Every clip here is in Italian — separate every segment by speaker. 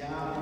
Speaker 1: Yeah.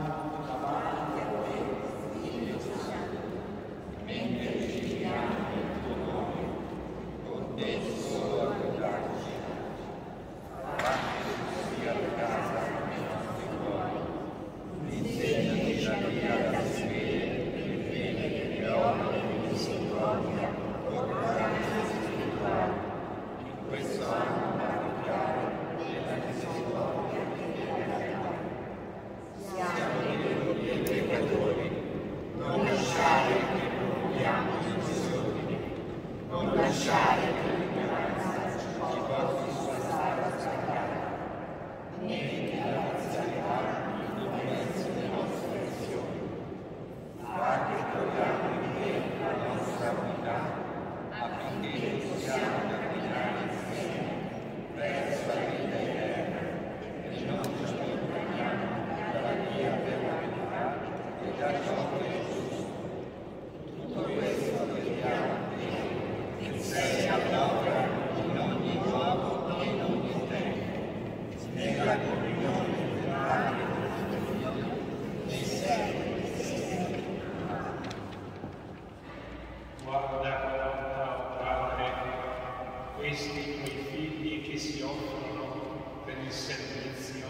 Speaker 1: questi tuoi figli che si offrono per il servizio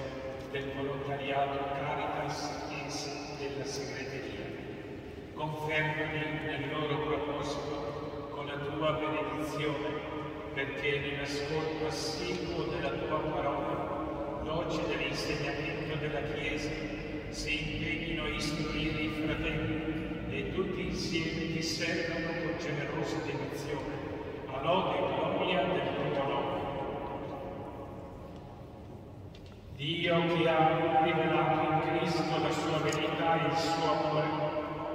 Speaker 1: del volontariato Caritas della segreteria. Confermami nel loro proposito con la tua benedizione, perché nell'ascolto assiduo della tua parola, voce dell'insegnamento della Chiesa, si impegnino a istruire i fratelli e tutti insieme ti servono con generosa devozione lode e gloria del tuo nome. Dio che ha rivelato in Cristo la sua verità e il suo amore,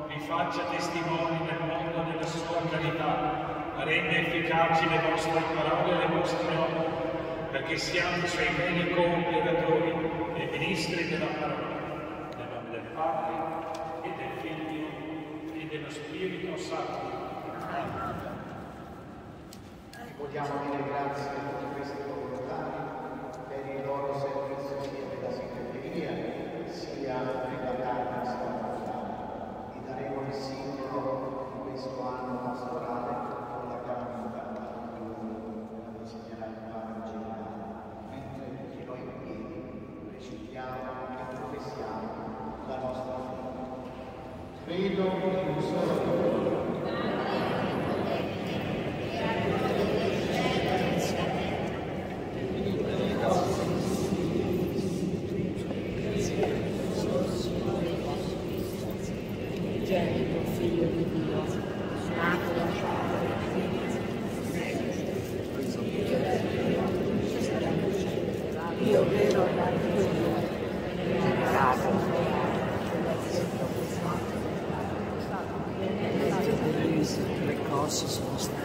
Speaker 1: vi faccia testimoni nel mondo della sua carità rende efficaci le vostre parole e le vostre opere, perché siamo suoi veri cooperatori e ministri della parola, nel nome del Padre e del Figlio e dello Spirito Santo.
Speaker 2: Vogliamo dire grazie a tutti questi volontari per il loro servizio sia per la segreteria sia per la carta statale. Vi daremo il simbolo di questo anno pastorale credo in un solo Dio.
Speaker 3: Genito, figlio di Dio, nato da Padre, Dio vero e Dio, le cose sono state